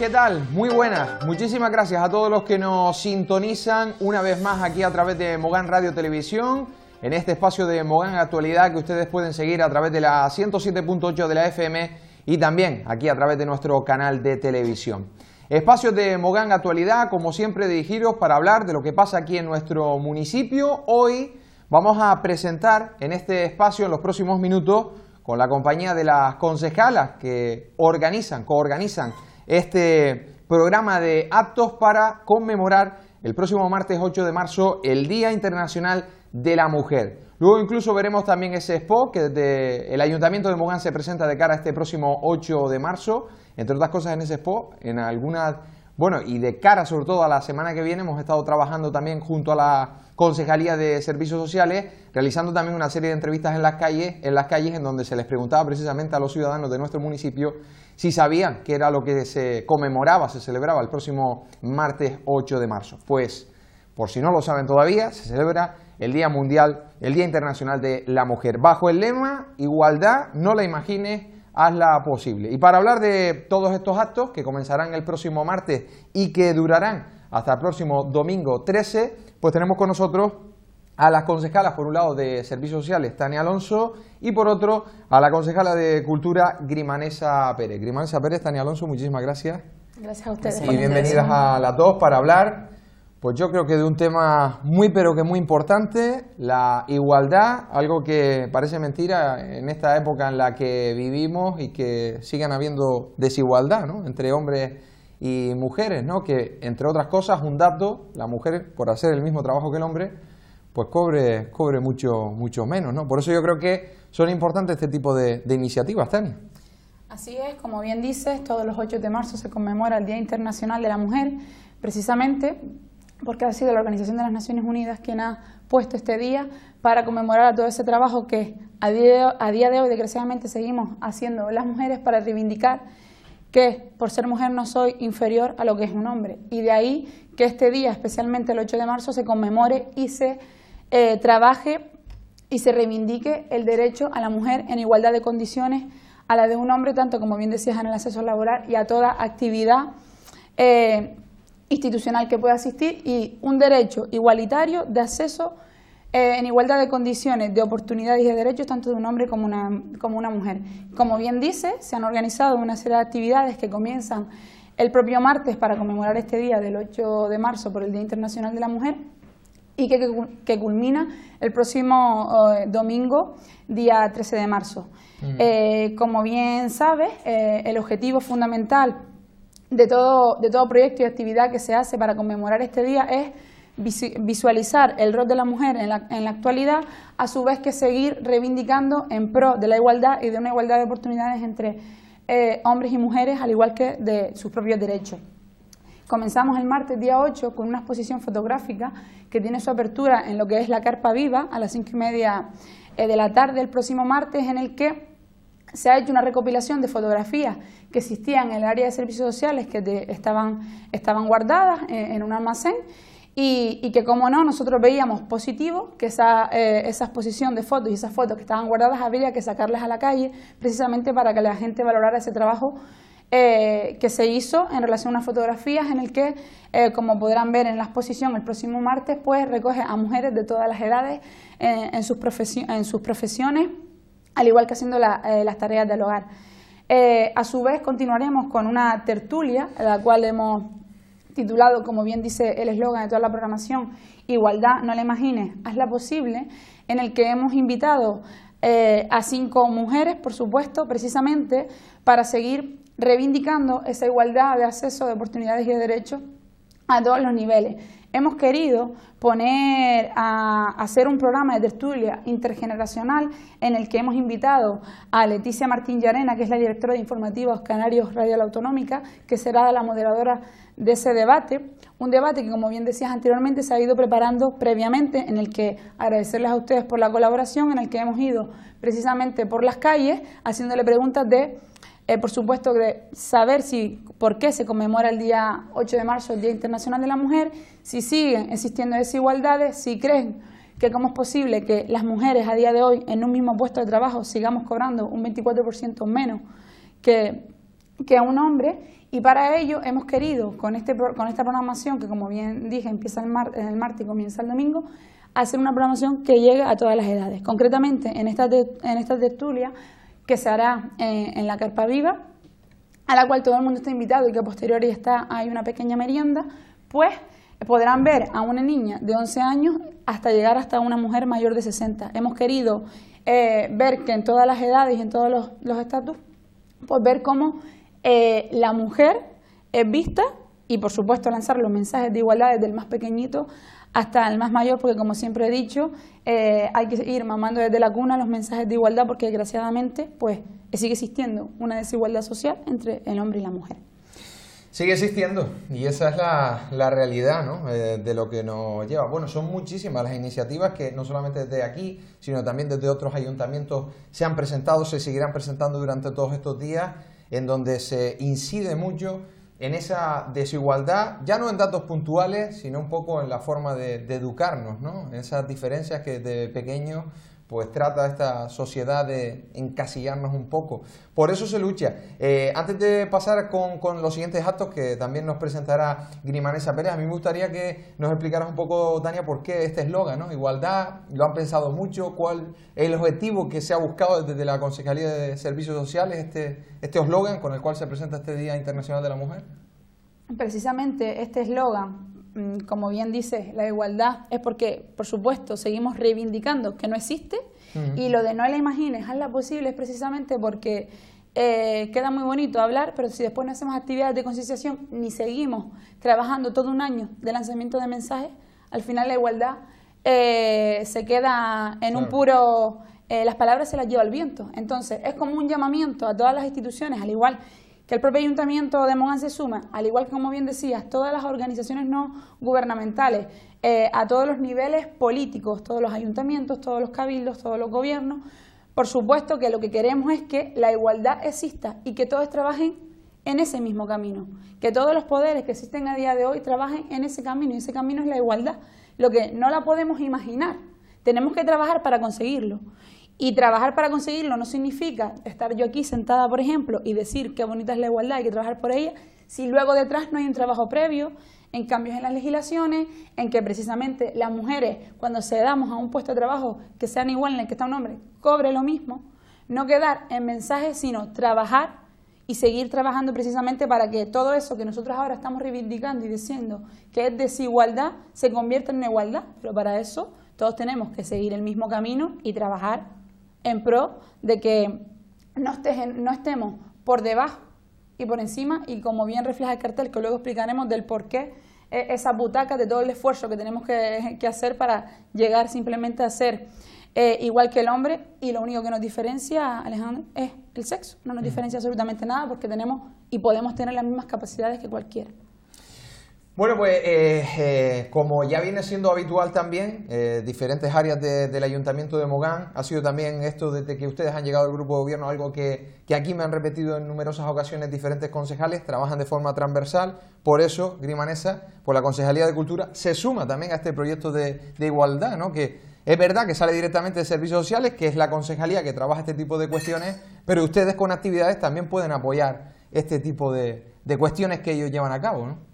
¿qué tal? Muy buenas. Muchísimas gracias a todos los que nos sintonizan una vez más aquí a través de Mogán Radio Televisión, en este espacio de Mogán Actualidad que ustedes pueden seguir a través de la 107.8 de la FM y también aquí a través de nuestro canal de televisión. Espacios de Mogán Actualidad, como siempre, dirigidos para hablar de lo que pasa aquí en nuestro municipio. Hoy vamos a presentar en este espacio, en los próximos minutos, con la compañía de las concejalas que organizan, coorganizan este programa de actos para conmemorar el próximo martes 8 de marzo el Día Internacional de la Mujer. Luego incluso veremos también ese expo que desde el Ayuntamiento de Mogán se presenta de cara a este próximo 8 de marzo. Entre otras cosas en ese expo, en algunas, bueno, y de cara sobre todo a la semana que viene, hemos estado trabajando también junto a la Concejalía de Servicios Sociales, realizando también una serie de entrevistas en las calles, en las calles en donde se les preguntaba precisamente a los ciudadanos de nuestro municipio si sabían qué era lo que se conmemoraba, se celebraba el próximo martes 8 de marzo. Pues, por si no lo saben todavía, se celebra el Día Mundial, el Día Internacional de la Mujer, bajo el lema Igualdad, no la imagines, hazla posible. Y para hablar de todos estos actos que comenzarán el próximo martes y que durarán hasta el próximo domingo 13, pues tenemos con nosotros a las concejalas, por un lado, de Servicios Sociales, Tania Alonso, y por otro, a la concejala de Cultura, Grimanesa Pérez. Grimanesa Pérez, Tania Alonso, muchísimas gracias. Gracias a ustedes. Y bienvenidas a las dos para hablar, pues yo creo que de un tema muy, pero que muy importante, la igualdad, algo que parece mentira en esta época en la que vivimos y que sigan habiendo desigualdad ¿no? entre hombres y mujeres, ¿no? que entre otras cosas, un dato, la mujer, por hacer el mismo trabajo que el hombre, pues cobre, cobre mucho, mucho menos, ¿no? Por eso yo creo que son importantes este tipo de, iniciativas, Tania. Así es, como bien dices, todos los 8 de marzo se conmemora el Día Internacional de la Mujer, precisamente porque ha sido la Organización de las Naciones Unidas quien ha puesto este día para conmemorar todo ese trabajo que a día, a día de hoy, desgraciadamente, seguimos haciendo las mujeres para reivindicar que por ser mujer no soy inferior a lo que es un hombre. Y de ahí que este día, especialmente el 8 de marzo, se conmemore y se eh, trabaje y se reivindique el derecho a la mujer en igualdad de condiciones a la de un hombre, tanto como bien decías en el acceso laboral y a toda actividad eh, institucional que pueda asistir y un derecho igualitario de acceso eh, en igualdad de condiciones, de oportunidades y de derechos tanto de un hombre como una, como una mujer. Como bien dice, se han organizado una serie de actividades que comienzan el propio martes para conmemorar este día del 8 de marzo por el Día Internacional de la Mujer y que, culmina el próximo eh, domingo, día 13 de marzo. Eh, como bien sabes, eh, el objetivo fundamental de todo, de todo proyecto y actividad que se hace para conmemorar este día es visualizar el rol de la mujer en la, en la, actualidad, a su vez que seguir reivindicando en pro de la igualdad y de una igualdad de oportunidades entre hombres y mujeres, al igual que de sus propios derechos. Comenzamos el martes día 8 con una exposición fotográfica que tiene su apertura en lo que es la Carpa Viva a las cinco y media eh, de la tarde el próximo martes en el que se ha hecho una recopilación de fotografías que existían en el área de servicios sociales que estaban, estaban guardadas eh, en, un almacén y, que, como no, nosotros veíamos positivo que esa, eh, esa exposición de fotos y esas fotos que estaban guardadas habría que sacarlas a la calle precisamente para que la gente valorara ese trabajo eh, que se hizo en relación a unas fotografías en el que, eh, como podrán ver en la exposición el próximo martes, pues recoge a mujeres de todas las edades en, sus en, sus profesiones, al igual que haciendo las tareas del hogar. a su vez, continuaremos con una tertulia, la cual hemos titulado, como bien dice el eslogan de toda la programación, Igualdad, no la imagines, hazla posible, en el que hemos invitado a cinco mujeres, por supuesto, precisamente para seguir reivindicando esa igualdad de acceso, de oportunidades y de derechos a todos los niveles. Hemos querido poner a, hacer un programa de tertulia intergeneracional en el que hemos invitado a Leticia Martín Llarena, que es la directora de informativos Canarios Radio La Autonómica, que será la moderadora de ese debate. Un debate que, como bien decías anteriormente, se ha ido preparando previamente, en el que agradecerles a ustedes por la colaboración, en el que hemos ido precisamente por las calles haciéndole preguntas de eh, por supuesto, de saber si, por qué se conmemora el día 8 de marzo, el Día Internacional de la Mujer, si siguen existiendo desigualdades, si creen que cómo es posible que las mujeres a día de hoy en un mismo puesto de trabajo sigamos cobrando un 24% menos que, que a un hombre Y para ello hemos querido, con, este, con esta programación, que como bien dije, empieza el, el martes y comienza el domingo, hacer una programación que llegue a todas las edades. Concretamente, en esta, en esta tertulia que se hará en, en la Carpa Viva, a la cual todo el mundo está invitado y que a posteriori está, hay una pequeña merienda, pues podrán ver a una niña de 11 años hasta llegar hasta una mujer mayor de 60. Hemos querido eh, ver que en todas las edades y en todos los, estatus, pues ver cómo eh, la mujer es vista y por supuesto lanzar los mensajes de igualdad desde el más pequeñito hasta el más mayor, porque como siempre he dicho, eh, hay que ir mamando desde la cuna los mensajes de igualdad, porque desgraciadamente pues sigue existiendo una desigualdad social entre el hombre y la mujer. Sigue existiendo y esa es la, realidad ¿no? Eh, de lo que nos lleva. Bueno, son muchísimas las iniciativas que no solamente desde aquí, sino también desde otros ayuntamientos se han presentado, se seguirán presentando durante todos estos días, en donde se incide mucho en esa desigualdad, ya no en datos puntuales, sino un poco en la forma de, de educarnos, ¿no? en esas diferencias que desde pequeños pues trata esta sociedad de encasillarnos un poco. Por eso se lucha. Eh, antes de pasar con, los siguientes actos que también nos presentará Grimanesa Pérez, a mí me gustaría que nos explicaras un poco, Tania, por qué este eslogan, ¿no? Igualdad, lo han pensado mucho, cuál es el objetivo que se ha buscado desde la Concejalía de Servicios Sociales, este este eslogan con el cual se presenta este Día Internacional de la Mujer. Precisamente este eslogan como bien dice, la igualdad es porque, por supuesto, seguimos reivindicando que no existe y lo de no la imagines, hazla posible es precisamente porque eh, queda muy bonito hablar, pero si después no hacemos actividades de concienciación ni seguimos trabajando todo un año de lanzamiento de mensajes, al final la igualdad eh, se queda en un puro... Eh, las palabras se las lleva el viento. Entonces, es como un llamamiento a todas las instituciones, al igual que el propio ayuntamiento de Mogán se suma, al igual que como bien decías, todas las organizaciones no gubernamentales, eh, a todos los niveles políticos, todos los ayuntamientos, todos los cabildos, todos los gobiernos, por supuesto que lo que queremos es que la igualdad exista y que todos trabajen en ese mismo camino, que todos los poderes que existen a día de hoy trabajen en ese camino y ese camino es la igualdad, lo que no la podemos imaginar, tenemos que trabajar para conseguirlo. Y trabajar para conseguirlo no significa estar yo aquí sentada, por ejemplo, y decir qué bonita es la igualdad, hay que trabajar por ella, si luego detrás no hay un trabajo previo, en cambios en las legislaciones, en que precisamente las mujeres, cuando se damos a un puesto de trabajo que sean igual en el que está un hombre, cobre lo mismo, no quedar en mensajes, sino trabajar y seguir trabajando precisamente para que todo eso que nosotros ahora estamos reivindicando y diciendo que es desigualdad se convierta en igualdad. Pero para eso todos tenemos que seguir el mismo camino y trabajar en pro de que no, no estemos por debajo y por encima y como bien refleja el cartel que luego explicaremos del por qué e, esa butaca de todo el esfuerzo que tenemos que, hacer para llegar simplemente a ser eh, igual que el hombre y lo único que nos diferencia, Alejandro, es el sexo. No nos diferencia absolutamente nada porque tenemos y podemos tener las mismas capacidades que cualquiera. Bueno, pues eh, eh, como ya viene siendo habitual también, eh, diferentes áreas del Ayuntamiento de Mogán, ha sido también esto desde que ustedes han llegado al grupo de gobierno, algo que, aquí me han repetido en numerosas ocasiones diferentes concejales, trabajan de forma transversal, por eso Grimanesa, por la Concejalía de Cultura, se suma también a este proyecto de, igualdad, ¿no? que es verdad que sale directamente de Servicios Sociales, que es la concejalía que trabaja este tipo de cuestiones, pero ustedes con actividades también pueden apoyar este tipo de, de cuestiones que ellos llevan a cabo, ¿no?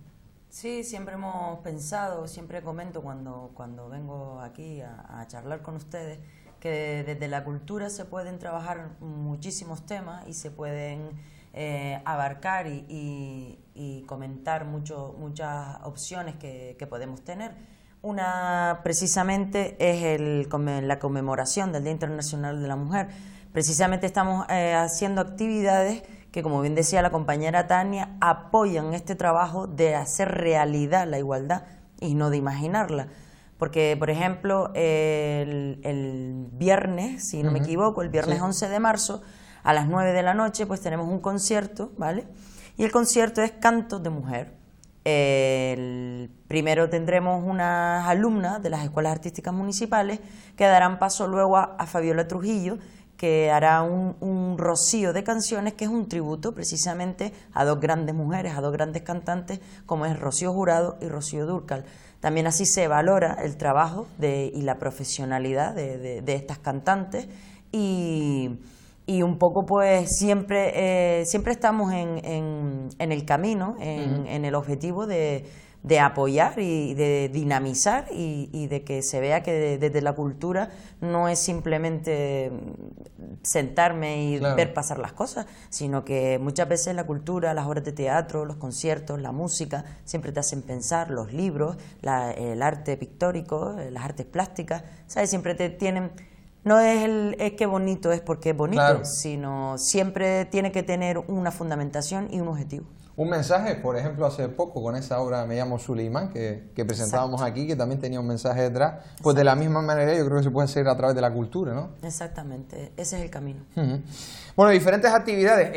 Sí, siempre hemos pensado, siempre comento cuando, cuando vengo aquí a, charlar con ustedes, que desde la cultura se pueden trabajar muchísimos temas y se pueden eh, abarcar y, comentar mucho, muchas opciones que, podemos tener. Una precisamente es el, la conmemoración del Día Internacional de la Mujer. Precisamente estamos eh, haciendo actividades que, como bien decía la compañera Tania, apoyan este trabajo de hacer realidad la igualdad y no de imaginarla. Porque, por ejemplo, el, viernes, si no me equivoco, el viernes 11 de marzo, a las 9 de la noche, pues tenemos un concierto, ¿vale? Y el concierto es Cantos de Mujer. El primero tendremos unas alumnas de las escuelas artísticas municipales que darán paso luego a Fabiola Trujillo, que hará un, rocío de canciones que es un tributo precisamente a dos grandes mujeres, a dos grandes cantantes, como es Rocío Jurado y Rocío Durcal. También así se valora el trabajo de, y la profesionalidad de, estas cantantes y, y un poco pues siempre, eh, siempre estamos en, en, en el camino, en, en el objetivo de, de apoyar y de dinamizar y, y de que se vea que de- desde la cultura no es simplemente sentarme y Claro. ver pasar las cosas, sino que muchas veces la cultura, las obras de teatro, los conciertos, la música, siempre te hacen pensar, los libros, la- el arte pictórico, las artes plásticas, ¿sabes? Siempre te tienen... No es el es que bonito es porque es bonito, Claro. sino siempre tiene que tener una fundamentación y un objetivo. Un mensaje, por ejemplo, hace poco con esa obra Me llamo Suleimán, que, que presentábamos aquí, que también tenía un mensaje detrás. Pues de la misma manera yo creo que se puede hacer a través de la cultura, ¿no? Exactamente, ese es el camino. Bueno, diferentes actividades. Eh,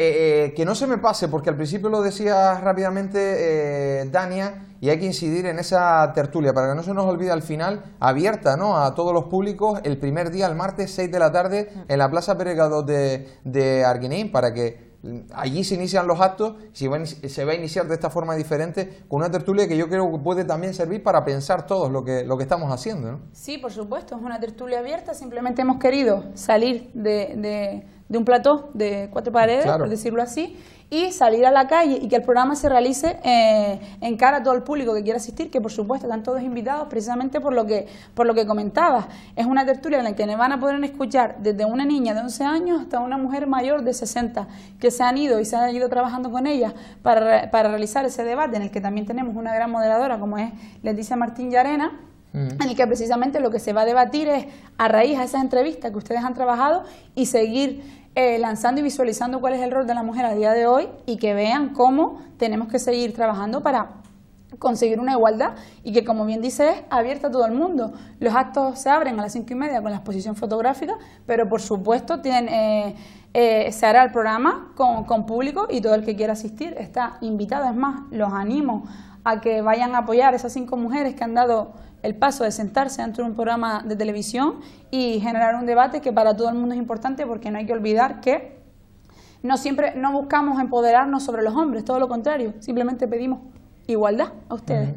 eh, que no se me pase, porque al principio lo decía rápidamente eh, Dania, y hay que incidir en esa tertulia, para que no se nos olvide al final, abierta ¿no? a todos los públicos el primer día, el martes 6 de la tarde, en la Plaza Peregado de, de Arguineín, para que allí se inician los actos, se va, a inici- se va a iniciar de esta forma diferente, con una tertulia que yo creo que puede también servir para pensar todos lo que, lo que estamos haciendo. ¿no? Sí, por supuesto, es una tertulia abierta, simplemente hemos querido salir de, de- de un plató de cuatro paredes, Claro. por decirlo así, y salir a la calle y que el programa se realice eh, en cara a todo el público que quiera asistir, que por supuesto están todos invitados precisamente por lo que por lo que comentabas. Es una tertulia en la que nos van a poder escuchar desde una niña de 11 años hasta una mujer mayor de 60 que se han ido y se han ido trabajando con ella para, para realizar ese debate en el que también tenemos una gran moderadora como es Leticia Martín Llarena en el que precisamente lo que se va a debatir es a raíz de esas entrevistas que ustedes han trabajado y seguir eh, lanzando y visualizando cuál es el rol de la mujer a día de hoy y que vean cómo tenemos que seguir trabajando para conseguir una igualdad y que como bien dice es abierta a todo el mundo. Los actos se abren a las cinco y media con la exposición fotográfica, pero por supuesto tienen, eh, eh, se hará el programa con, con público y todo el que quiera asistir está invitado. Es más, los animo a que vayan a apoyar a esas cinco mujeres que han dado el paso de sentarse dentro de un programa de televisión y generar un debate que para todo el mundo es importante porque no hay que olvidar que no siempre no buscamos empoderarnos sobre los hombres, todo lo contrario, simplemente pedimos igualdad a ustedes.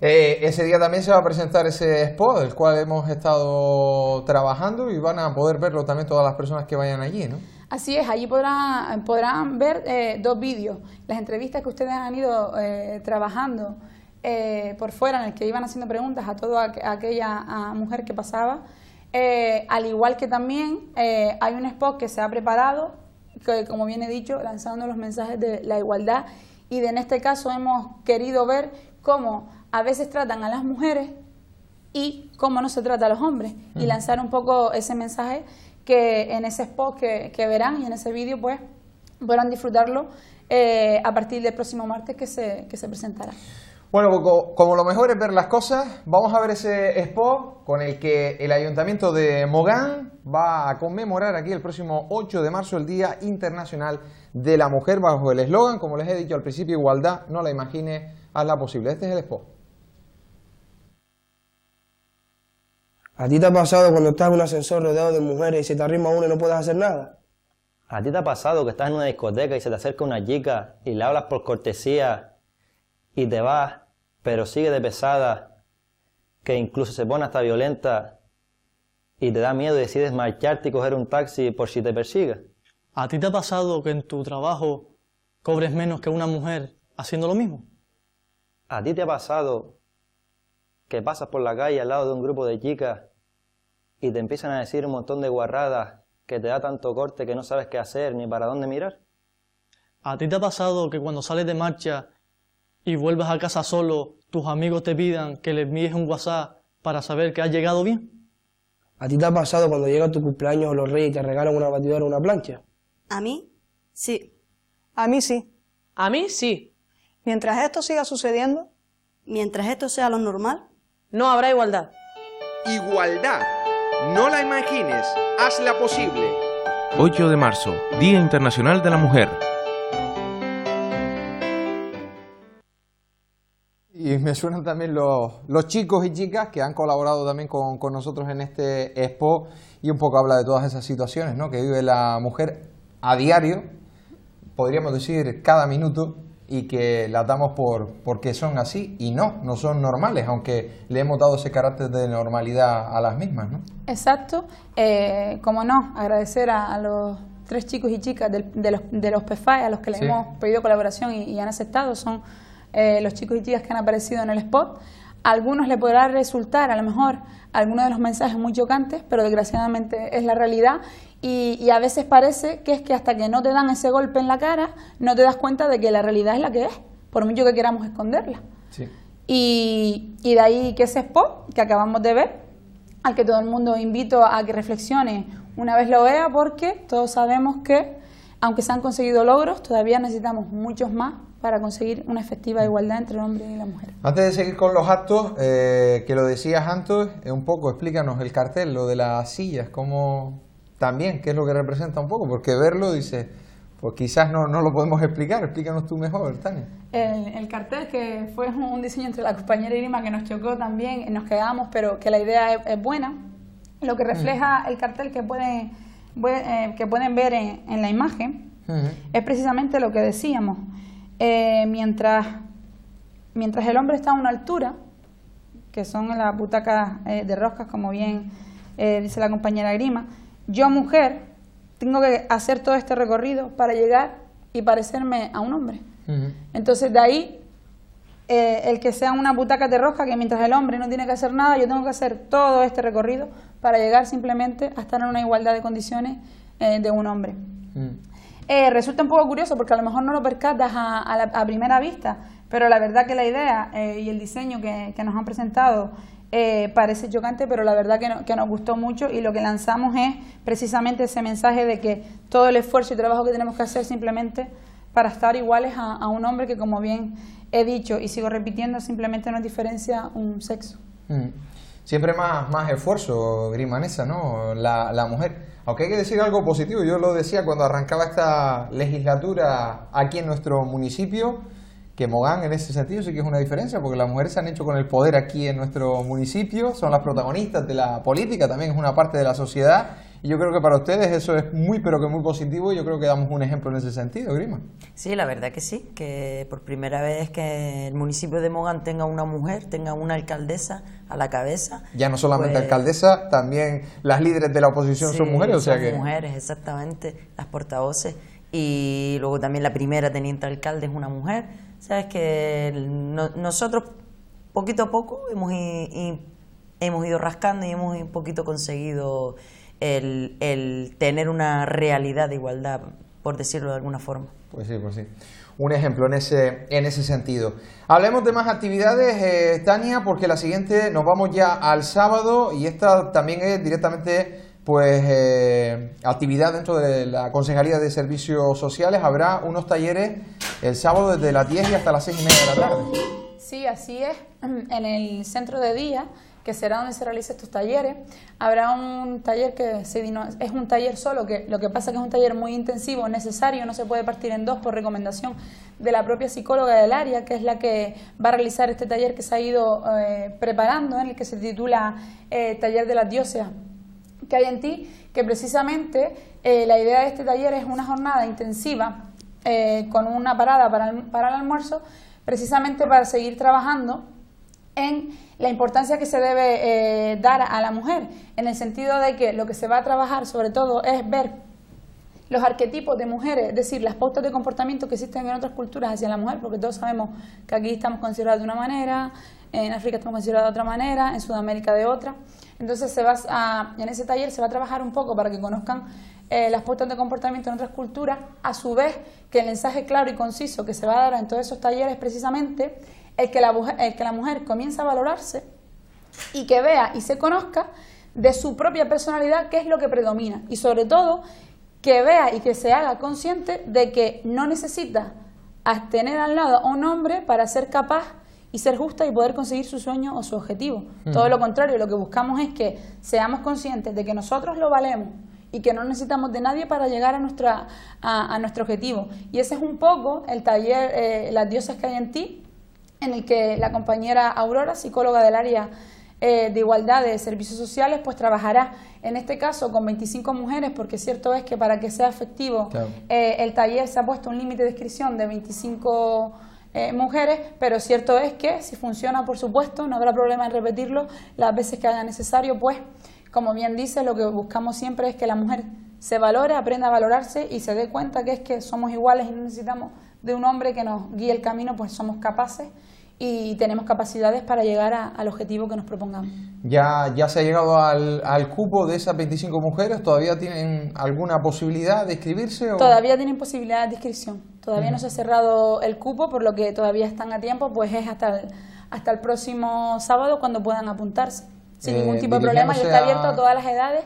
Eh, ese día también se va a presentar ese spot, el cual hemos estado trabajando y van a poder verlo también todas las personas que vayan allí, ¿no? Así es, allí podrán, podrán ver eh, dos vídeos, las entrevistas que ustedes han ido eh, trabajando eh, por fuera, en el que iban haciendo preguntas a toda aqu- aquella mujer que pasaba, Eh, al igual que también eh, hay un spot que se ha preparado, que como bien he dicho, lanzando los mensajes de la igualdad. Y de en este caso hemos querido ver cómo a veces tratan a las mujeres y cómo no se trata a los hombres. Y lanzar un poco ese mensaje que en ese spot que, que verán y en ese vídeo pues podrán disfrutarlo eh, a partir del próximo martes que se, que se presentará. Bueno, co- como lo mejor es ver las cosas, vamos a ver ese spot con el que el Ayuntamiento de Mogán va a conmemorar aquí el próximo 8 de marzo el Día Internacional de la Mujer bajo el eslogan, como les he dicho al principio, igualdad, no la imagines, hazla posible. Este es el spot. ¿A ti te ha pasado cuando estás en un ascensor rodeado de mujeres y se te arrima una y no puedes hacer nada? ¿A ti te ha pasado que estás en una discoteca y se te acerca una chica y le hablas por cortesía y te vas, pero sigue de pesada, que incluso se pone hasta violenta y te da miedo y decides marcharte y coger un taxi por si te persigue? ¿A ti te ha pasado que en tu trabajo cobres menos que una mujer haciendo lo mismo? ¿A ti te ha pasado que pasas por la calle al lado de un grupo de chicas y te empiezan a decir un montón de guarradas que te da tanto corte que no sabes qué hacer ni para dónde mirar? ¿A ti te ha pasado que cuando sales de marcha y vuelves a casa solo, tus amigos te pidan que les envíes un WhatsApp para saber que has llegado bien? ¿A ti te ha pasado cuando llega tu cumpleaños o los reyes y te regalan una batidora o una plancha? A mí, sí. A mí sí. A mí sí. Mientras esto siga sucediendo, Mientras esto sea lo normal, No habrá igualdad. Igualdad. No la imagines, hazla posible. 8 de marzo, Día Internacional de la Mujer. Y me suenan también los, los chicos y chicas que han colaborado también con, con nosotros en este expo y un poco habla de todas esas situaciones ¿no? que vive la mujer a diario, podríamos decir cada minuto, y que las damos por porque son así y no, no son normales, aunque le hemos dado ese carácter de normalidad a las mismas, ¿no? Exacto. Eh, como no, agradecer a, a los tres chicos y chicas del- de, los, de los PFAE a los que le Sí. hemos pedido colaboración y, y han aceptado. Son eh, los chicos y chicas que han aparecido en el spot. A algunos le podrá resultar, a lo mejor, algunos de los mensajes muy chocantes, pero desgraciadamente es la realidad. Y, y a veces parece que es que hasta que no te dan ese golpe en la cara, no te das cuenta de que la realidad es la que es, por mucho que queramos esconderla. Sí. Y, y de ahí que ese spot que acabamos de ver, al que todo el mundo invito a que reflexione una vez lo vea, porque todos sabemos que, aunque se han conseguido logros, todavía necesitamos muchos más para conseguir una efectiva igualdad entre el hombre y la mujer. Antes de seguir con los actos, eh, que lo decías antes, eh, un poco, explícanos el cartel, lo de las sillas, cómo también, qué es lo que representa un poco, porque verlo, dice, pues quizás no, no lo podemos explicar, explícanos tú mejor, Tania. El, el cartel que fue un diseño entre la compañera Irima que nos chocó también, nos quedamos, pero que la idea es, es buena. Lo que refleja el cartel que pueden, eh, que pueden ver en, en la imagen es precisamente lo que decíamos. Eh, mientras, mientras el hombre está a una altura, que son las butacas eh, de roscas, como bien eh, dice la compañera Grima, yo mujer tengo que hacer todo este recorrido para llegar y parecerme a un hombre. Entonces de ahí eh, el que sea una butaca de rosca, que mientras el hombre no tiene que hacer nada, yo tengo que hacer todo este recorrido para llegar simplemente a estar en una igualdad de condiciones eh, de un hombre. Eh, resulta un poco curioso porque a lo mejor no lo percatas a, a la- a primera vista, pero la verdad que la idea eh, y el diseño que, que nos han presentado eh, parece chocante, pero la verdad que, no- que nos gustó mucho y lo que lanzamos es precisamente ese mensaje de que todo el esfuerzo y trabajo que tenemos que hacer simplemente para estar iguales a, un hombre que, como bien he dicho y sigo repitiendo, simplemente nos diferencia un sexo. Mm. Siempre más, más esfuerzo, Grimanesa, ¿no? La, la mujer. Aunque hay que decir algo positivo, yo lo decía cuando arrancaba esta legislatura aquí en nuestro municipio, que Mogán en ese sentido sí que es una diferencia, porque las mujeres se han hecho con el poder aquí en nuestro municipio, son las protagonistas de la política, también es una parte de la sociedad, y yo creo que para ustedes eso es muy, pero que muy positivo, y yo creo que damos un ejemplo en ese sentido, Grima. Sí, la verdad que sí, que por primera vez que el municipio de Mogán tenga una mujer, tenga una alcaldesa a la cabeza. Ya no solamente pues, alcaldesa, también las líderes de la oposición son mujeres, o sea son que... mujeres, exactamente, las portavoces. Y luego también la primera teniente alcalde es una mujer. Sabes que no- nosotros poquito a poco hemos, i- i- hemos ido rascando y hemos un poquito conseguido el, el tener una realidad de igualdad, por decirlo de alguna forma. Pues sí, pues sí. Un ejemplo en ese, en ese sentido. Hablemos de más actividades, eh, Tania, porque la siguiente nos vamos ya al sábado y esta también es directamente pues eh, actividad dentro de la Concejalía de Servicios Sociales. Habrá unos talleres el sábado desde las 10 y hasta las 6 y media de la tarde. Sí, así es. En el centro de día, que será donde se realicen estos talleres, habrá un taller que se es un taller solo, que lo que pasa que es un taller muy intensivo, necesario, no se puede partir en dos por recomendación de la propia psicóloga del área, que es la que va a realizar este taller que se ha ido eh, preparando, en el que se titula eh, Taller de las Diosas que hay en ti, que precisamente eh, la idea de este taller es una jornada intensiva con una parada para para el almuerzo, precisamente para seguir trabajando en la importancia que se debe eh, dar a la mujer, en el sentido de que lo que se va a trabajar sobre todo es ver los arquetipos de mujeres, es decir, las pautas de comportamiento que existen en otras culturas hacia la mujer, porque todos sabemos que aquí estamos considerados de una manera, en África estamos considerados de otra manera, en Sudamérica de otra. Entonces, se va a, en ese taller se va a trabajar un poco para que conozcan eh, las pautas de comportamiento en otras culturas, a su vez que el mensaje claro y conciso que se va a dar en todos esos talleres precisamente es que la, mujer- el que la mujer comienza a valorarse y que vea y se conozca de su propia personalidad qué es lo que predomina y sobre todo que vea y que se haga consciente de que no necesita tener al lado a un hombre para ser capaz y ser justa y poder conseguir su sueño o su objetivo. Mm. Todo lo contrario, lo que buscamos es que seamos conscientes de que nosotros lo valemos y que no necesitamos de nadie para llegar a, nuestra, a, a nuestro objetivo. Y ese es un poco el taller eh, Las diosas que hay en ti, en el que la compañera Aurora, psicóloga del área eh, de Igualdad de Servicios Sociales, pues trabajará en este caso con 25 mujeres, porque cierto es que para que sea efectivo Claro. eh, el taller se ha puesto un límite de inscripción de 25 eh, mujeres, pero cierto es que si funciona, por supuesto, no habrá problema en repetirlo las veces que haga necesario, pues, como bien dice, lo que buscamos siempre es que la mujer se valore, aprenda a valorarse y se dé cuenta que es que somos iguales y no necesitamos de un hombre que nos guíe el camino, pues somos capaces y tenemos capacidades para llegar a- al objetivo que nos propongamos. ¿Ya, ya se ha llegado al, al cupo de esas 25 mujeres? ¿Todavía tienen alguna posibilidad de inscribirse? O... Todavía tienen posibilidad de inscripción. Todavía no se ha cerrado el cupo, por lo que todavía están a tiempo, pues es hasta el, hasta el próximo sábado cuando puedan apuntarse. Sin Eh, ningún tipo de problema, y está abierto a todas las edades.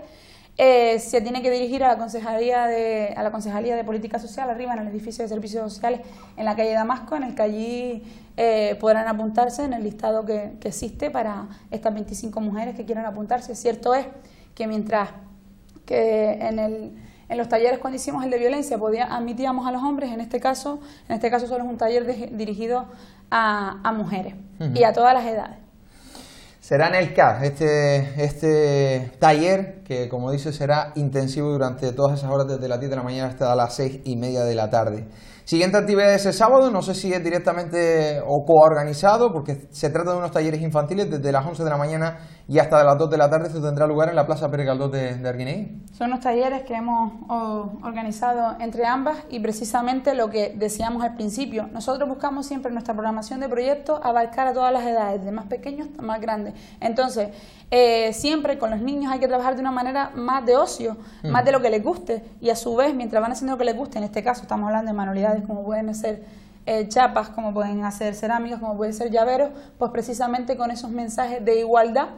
Eh, se tiene que dirigir a la Concejalía de, a la Concejalía de Política Social, arriba en el edificio de Servicios Sociales, en la calle Damasco, en el que allí eh, podrán apuntarse en el listado que, que existe para estas 25 mujeres que quieran apuntarse. Cierto es que mientras que en, el, en los talleres cuando hicimos el de violencia podía, admitíamos a los hombres, en este caso, en este caso solo es un taller de- dirigido a, a mujeres y a todas las edades. Será en el CAS, este, este taller que, como dice, será intensivo durante todas esas horas, desde las 10 de la mañana hasta las 6 y media de la tarde. Siguiente actividad ese sábado, no sé si es directamente o coorganizado, porque se trata de unos talleres infantiles desde las 11 de la mañana y hasta las 2 de la tarde. Esto tendrá lugar en la Plaza Pérez Galdós de, de Arguineí. Son unos talleres que hemos organizado entre ambas y precisamente lo que decíamos al principio. Nosotros buscamos siempre en nuestra programación de proyectos abarcar a todas las edades, de más pequeños hasta más grandes. Entonces, eh, siempre con los niños hay que trabajar de una manera más de ocio, Mm. más de lo que les guste y a su vez, mientras van haciendo lo que les guste, en este caso estamos hablando de manualidades como pueden ser eh, chapas, como pueden hacer cerámicas, como pueden ser llaveros, pues precisamente con esos mensajes de igualdad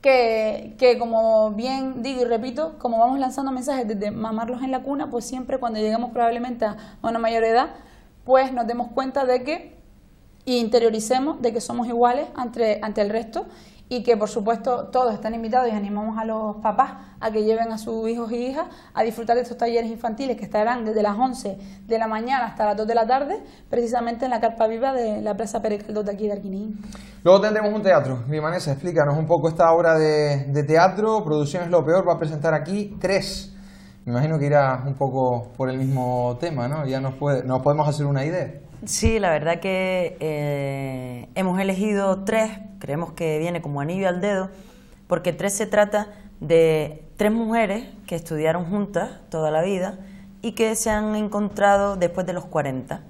que, que como bien digo y repito, como vamos lanzando mensajes desde mamarlos en la cuna, pues siempre cuando lleguemos probablemente a una mayor edad, pues nos demos cuenta de que interioricemos de que somos iguales ante, ante el resto y que por supuesto todos están invitados y animamos a los papás a que lleven a sus hijos y hijas a disfrutar de estos talleres infantiles que estarán desde las 11 de la mañana hasta las 2 de la tarde, precisamente en la carpa viva de la Plaza Pérez de aquí de Arquiní. Luego tendremos un teatro. Vimanesa, explícanos un poco esta obra de, teatro. Producción es lo peor, va a presentar aquí tres. Me imagino que irá un poco por el mismo tema, ¿no? Ya nos podemos hacer una idea. Sí, la verdad que eh, hemos elegido tres, creemos que viene como anillo al dedo, porque tres se trata de tres mujeres que estudiaron juntas toda la vida y que se han encontrado después de los 40.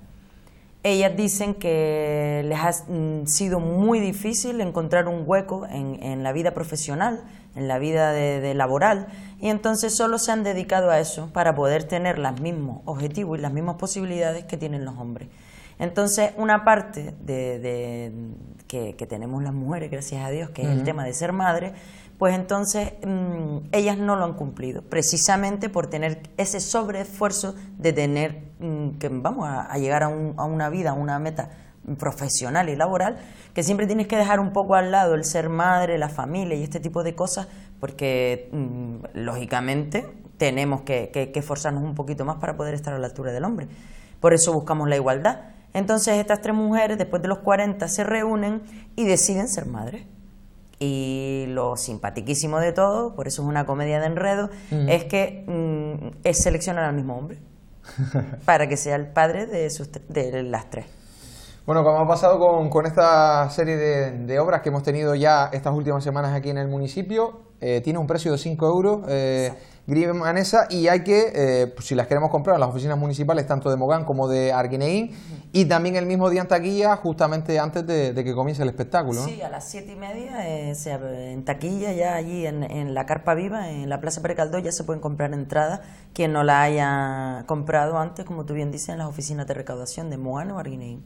Ellas dicen que les ha sido muy difícil encontrar un hueco en, la vida profesional, en la vida de laboral, y entonces solo se han dedicado a eso para poder tener los mismos objetivos y las mismas posibilidades que tienen los hombres. Entonces, una parte de, de- que, que tenemos las mujeres, gracias a Dios, que es el tema de ser madre, pues entonces mm, ellas no lo han cumplido, precisamente por tener ese sobreesfuerzo de tener mm, que vamos a, a llegar a, un- a una vida, a una meta profesional y laboral, que siempre tienes que dejar un poco al lado el ser madre, la familia y este tipo de cosas, porque mm, lógicamente tenemos que, que- que esforzarnos un poquito más para poder estar a la altura del hombre. Por eso buscamos la igualdad. Entonces estas tres mujeres, después de los 40, se reúnen y deciden ser madres. Y lo simpatiquísimo de todo, por eso es una comedia de enredo, Mm. es que mm, es seleccionar al mismo hombre para que sea el padre de, sus, de las tres. Bueno, como ha pasado con, con esta serie de, de obras que hemos tenido ya estas últimas semanas aquí en el municipio, eh, tiene un precio de 5 euros, eh, Grimanesa, y hay que, eh, pues, si las queremos comprar en las oficinas municipales, tanto de Mogán como de Arguineín, y también el mismo día en taquilla, justamente antes de, de que comience el espectáculo. ¿no? Sí, a las siete y media eh, se en taquilla, ya allí en, en la Carpa Viva, en la Plaza Precaldó, ya se pueden comprar entradas. Quien no la haya comprado antes, como tú bien dices, en las oficinas de recaudación de Moano o Arguineín.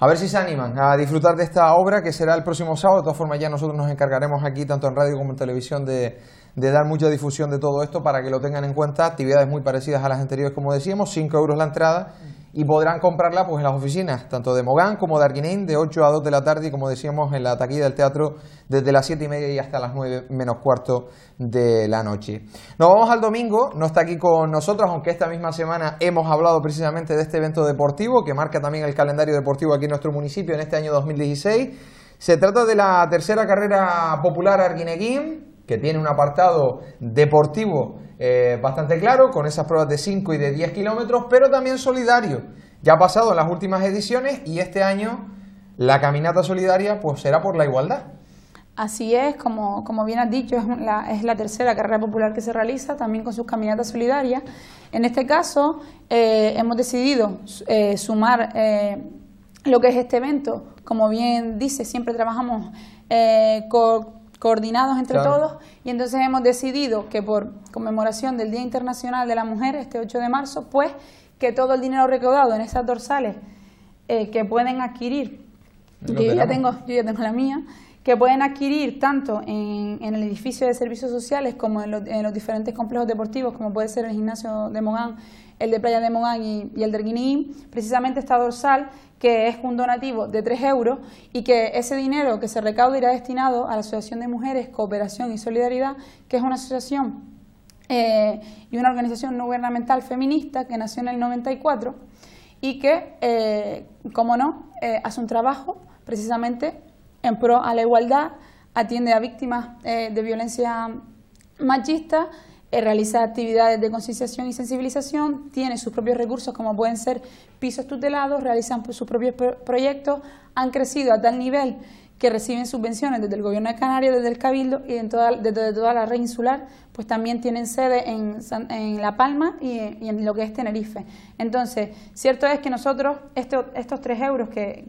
A ver si se animan a disfrutar de esta obra que será el próximo sábado. De todas formas, ya nosotros nos encargaremos aquí, tanto en radio como en televisión, de, de dar mucha difusión de todo esto para que lo tengan en cuenta. Actividades muy parecidas a las anteriores, como decíamos, 5 euros la entrada y podrán comprarla pues en las oficinas, tanto de Mogán como de Arguineín, de 8 a 2 de la tarde y como decíamos en la taquilla del teatro desde las 7 y media y hasta las 9 menos cuarto de la noche. Nos vamos al domingo, no está aquí con nosotros, aunque esta misma semana hemos hablado precisamente de este evento deportivo que marca también el calendario deportivo aquí en nuestro municipio en este año 2016. Se trata de la tercera carrera popular Arguineguín, que tiene un apartado deportivo eh, bastante claro, con esas pruebas de 5 y de 10 kilómetros, pero también solidario. Ya ha pasado en las últimas ediciones y este año la caminata solidaria pues será por la igualdad. Así es, como, como bien has dicho, es la, es la tercera carrera popular que se realiza, también con sus caminatas solidarias. En este caso, eh, hemos decidido eh, sumar lo que es este evento. Como bien dice, siempre trabajamos coordinados entre todos y entonces hemos decidido que por conmemoración del Día Internacional de la Mujer, este 8 de marzo, pues que todo el dinero recaudado en esas dorsales que pueden adquirir, yo ya, tengo, yo ya tengo la mía, que pueden adquirir tanto en, el edificio de servicios sociales como en los, diferentes complejos deportivos, como puede ser el gimnasio de Mogán, el de Playa de Mogán y, el de Erguiní, precisamente esta dorsal, que es un donativo de 3 euros y que ese dinero que se recauda irá destinado a la Asociación de Mujeres, Cooperación y Solidaridad, que es una asociación eh, y una organización no gubernamental feminista que nació en el 94 y que, eh, como no, eh, hace un trabajo precisamente en pro a la igualdad, atiende a víctimas eh, de violencia machista, eh, realiza actividades de concienciación y sensibilización, tiene sus propios recursos como pueden ser pisos tutelados, realizan sus propios proyectos, han crecido a tal nivel que reciben subvenciones desde el Gobierno de Canarias, desde el Cabildo y en toda, desde toda la red insular, pues también tienen sede en, en La Palma y, en lo que es Tenerife. Entonces, cierto es que nosotros, estos tres euros que,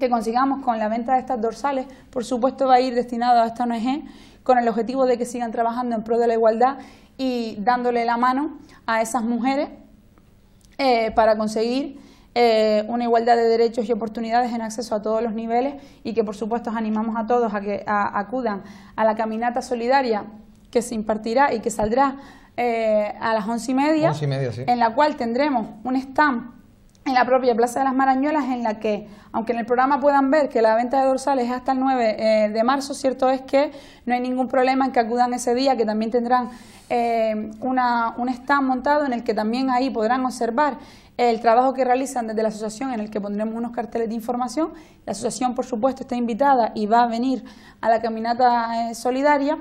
que consigamos con la venta de estas dorsales, por supuesto va a ir destinado a esta ONG con el objetivo de que sigan trabajando en pro de la igualdad y dándole la mano a esas mujeres eh, para conseguir eh, una igualdad de derechos y oportunidades en acceso a todos los niveles y que por supuesto animamos a todos a que acudan a la caminata solidaria que se impartirá y que saldrá eh, a las once y media, en la cual tendremos un stand en la propia Plaza de las Marañuelas, en la que, aunque en el programa puedan ver que la venta de dorsales es hasta el 9 eh, de marzo, cierto es que no hay ningún problema en que acudan ese día, que también tendrán eh, una, un stand montado en el que también ahí podrán observar el trabajo que realizan desde la asociación, en el que pondremos unos carteles de información. La asociación, por supuesto, está invitada y va a venir a la caminata eh, solidaria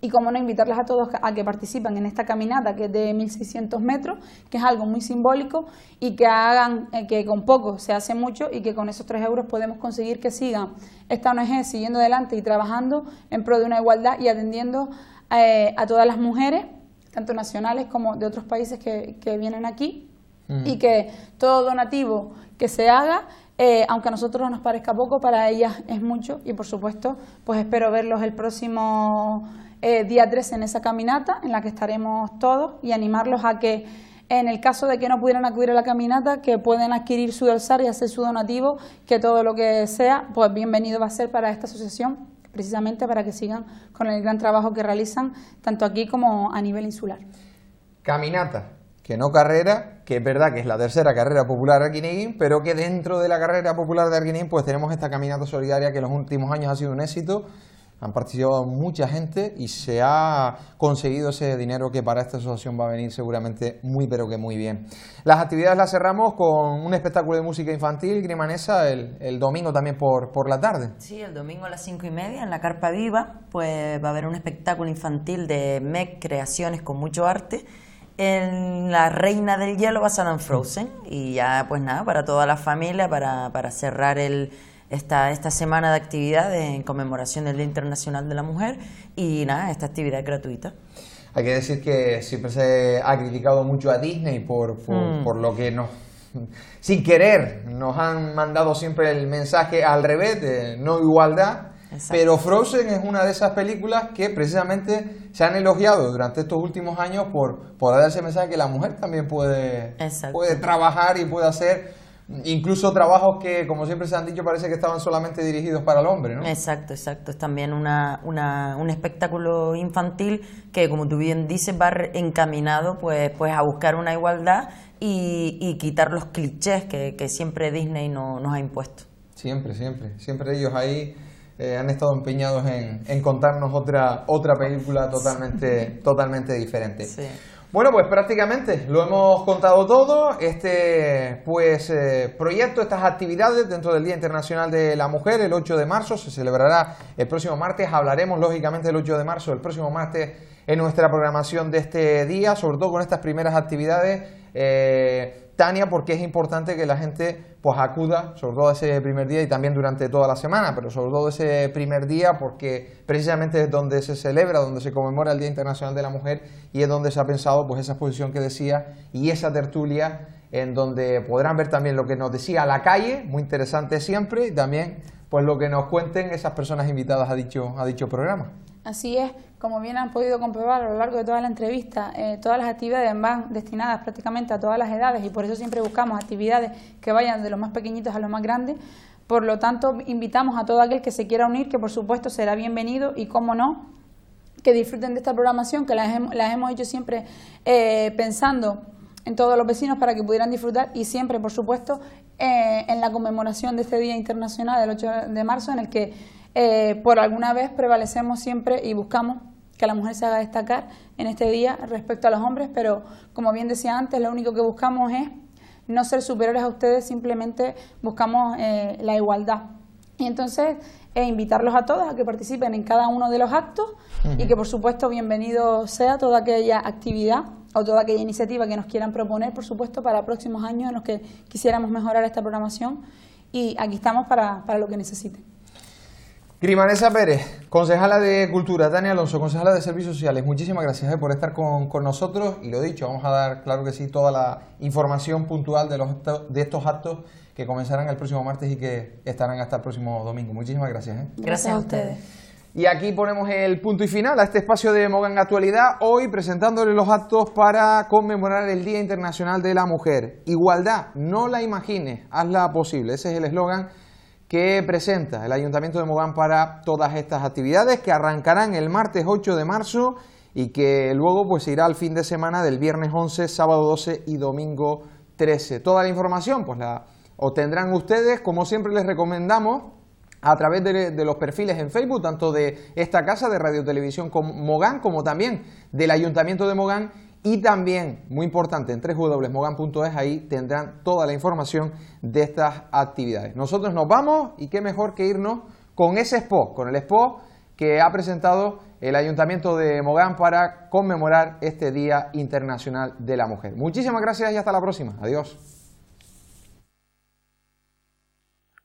y como no invitarlas a todos a que participen en esta caminata que es de 1600 metros, que es algo muy simbólico y que hagan eh, que con poco se hace mucho y que con esos 3 euros podemos conseguir que sigan esta ONG siguiendo adelante y trabajando en pro de una igualdad y atendiendo eh, a todas las mujeres, tanto nacionales como de otros países que, vienen aquí mm. y que todo donativo que se haga eh, aunque a nosotros nos parezca poco, para ellas es mucho y por supuesto, pues espero verlos el próximo eh, día 3 en esa caminata en la que estaremos todos y animarlos a que en el caso de que no pudieran acudir a la caminata, que pueden adquirir su dorsal y hacer su donativo, que todo lo que sea, pues bienvenido va a ser para esta asociación, precisamente para que sigan con el gran trabajo que realizan, tanto aquí como a nivel insular. Caminata, que no carrera, que es verdad que es la tercera carrera popular de Arguineguín, pero que dentro de la carrera popular de Arguineguín pues tenemos esta caminata solidaria que en los últimos años ha sido un éxito han participado mucha gente y se ha conseguido ese dinero que para esta asociación va a venir seguramente muy pero que muy bien. Las actividades las cerramos con un espectáculo de música infantil, Grimanesa, el, el domingo también por, por la tarde. Sí, el domingo a las cinco y media en la Carpa Viva, pues va a haber un espectáculo infantil de MEC Creaciones con mucho arte en la Reina del Hielo basada en Frozen y ya pues nada, para toda la familia, para, para cerrar el esta, esta semana de actividades en conmemoración del Día Internacional de la Mujer y nada, esta actividad es gratuita. Hay que decir que siempre se ha criticado mucho a Disney por, por, mm. lo que nos, sin querer, nos han mandado siempre el mensaje al revés de no igualdad. Pero Frozen es una de esas películas que precisamente se han elogiado durante estos últimos años por, por dar ese mensaje que la mujer también puede, puede trabajar y puede hacer Incluso trabajos que, como siempre se han dicho, parece que estaban solamente dirigidos para el hombre, ¿no? Exacto, exacto. Es también una, una, un espectáculo infantil que, como tú bien dices, va encaminado pues, pues a buscar una igualdad y, y quitar los clichés que, que siempre Disney no, nos ha impuesto. Siempre, siempre. Siempre ellos ahí eh, han estado empeñados en, en, contarnos otra, otra película totalmente, totalmente diferente. Bueno, pues prácticamente lo hemos contado todo. Este pues eh, proyecto, estas actividades dentro del Día Internacional de la Mujer, el 8 de marzo, se celebrará el próximo martes. Hablaremos lógicamente el 8 de marzo, el próximo martes, en nuestra programación de este día, sobre todo con estas primeras actividades. Eh, Tania, porque es importante que la gente pues acuda, sobre todo ese primer día y también durante toda la semana, pero sobre todo ese primer día porque precisamente es donde se celebra, donde se conmemora el Día Internacional de la Mujer y es donde se ha pensado pues esa exposición que decía y esa tertulia en donde podrán ver también lo que nos decía la calle, muy interesante siempre, y también pues lo que nos cuenten esas personas invitadas a dicho, a dicho programa. Así es, como bien han podido comprobar a lo largo de toda la entrevista, eh, todas las actividades van destinadas prácticamente a todas las edades y por eso siempre buscamos actividades que vayan de los más pequeñitos a los más grandes. Por lo tanto, invitamos a todo aquel que se quiera unir, que por supuesto será bienvenido y, como no, que disfruten de esta programación, que las, hemos hecho siempre eh, pensando en todos los vecinos para que pudieran disfrutar y siempre, por supuesto, eh, en la conmemoración de este Día Internacional del 8 de marzo, en el que por alguna vez prevalecemos siempre y buscamos que la mujer se haga destacar en este día respecto a los hombres, pero como bien decía antes, lo único que buscamos es no ser superiores a ustedes, simplemente buscamos eh, la igualdad. Y entonces eh, invitarlos a todos a que participen en cada uno de los actos y que por supuesto bienvenido sea toda aquella actividad o toda aquella iniciativa que nos quieran proponer, por supuesto, para próximos años en los que quisiéramos mejorar esta programación y aquí estamos para, para lo que necesiten. Grimanesa Pérez, concejala de Cultura, Tania Alonso, concejala de Servicios Sociales, muchísimas gracias eh, por estar con, nosotros y lo dicho, vamos a dar, claro que sí, toda la información puntual de, los, de estos actos que comenzarán el próximo martes y que estarán hasta el próximo domingo. Muchísimas gracias. Eh. Gracias a ustedes. Y aquí ponemos el punto y final a este espacio de Mogan Actualidad, hoy presentándole los actos para conmemorar el Día Internacional de la Mujer. Igualdad, no la imagines, hazla posible. Ese es el eslogan que presenta el Ayuntamiento de Mogán para todas estas actividades que arrancarán el martes 8 de marzo y que luego pues irá al fin de semana del viernes 11, sábado 12 y domingo 13. Toda la información pues la obtendrán ustedes, como siempre les recomendamos, a través de, los perfiles en Facebook, tanto de esta casa de Radio Televisión Mogán, como también del Ayuntamiento de Mogán y también, muy importante, en www.mogan.es, ahí tendrán toda la información de estas actividades. Nosotros nos vamos y qué mejor que irnos con ese expo, con el expo que ha presentado el Ayuntamiento de Mogán para conmemorar este Día Internacional de la Mujer. Muchísimas gracias y hasta la próxima. Adiós.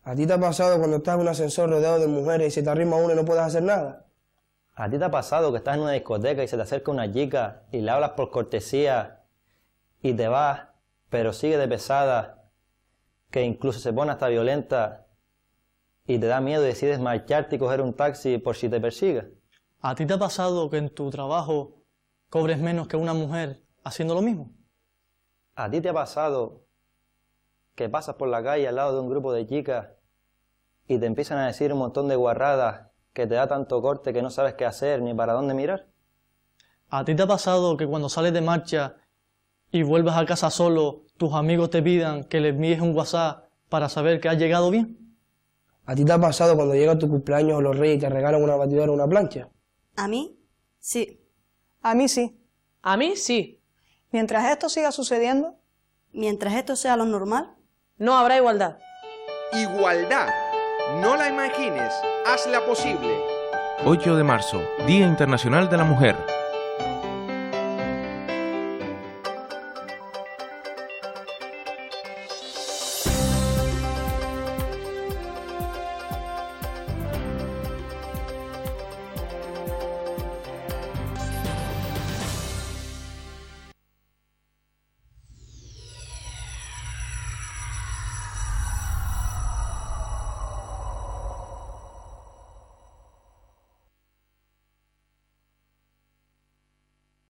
¿A ti te ha pasado cuando estás en un ascensor rodeado de mujeres y se te arrima uno y no puedes hacer nada? ¿A ti te ha pasado que estás en una discoteca y se te acerca una chica y le hablas por cortesía y te vas, pero sigue de pesada, que incluso se pone hasta violenta y te da miedo y decides marcharte y coger un taxi por si te persigue? ¿A ti te ha pasado que en tu trabajo cobres menos que una mujer haciendo lo mismo? ¿A ti te ha pasado que pasas por la calle al lado de un grupo de chicas y te empiezan a decir un montón de guarradas que te da tanto corte que no sabes qué hacer ni para dónde mirar? ¿A ti te ha pasado que cuando sales de marcha y vuelves a casa solo, tus amigos te pidan que les envíes un WhatsApp para saber que has llegado bien? ¿A ti te ha pasado cuando llega tu cumpleaños o los reyes y te regalan una batidora o una plancha? A mí, sí. A mí sí. A mí sí. Mientras esto siga sucediendo. Mientras esto sea lo normal. No habrá igualdad. Igualdad. No la imagines hazla posible. 8 de marzo, Día Internacional de la Mujer.